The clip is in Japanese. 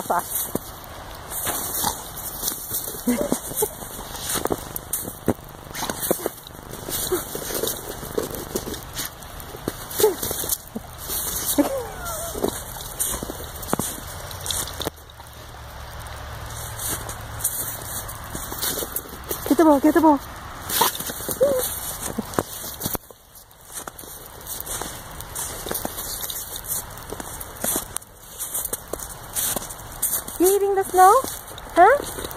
for us. Get the ball, get the ball. You eating the snow? Huh?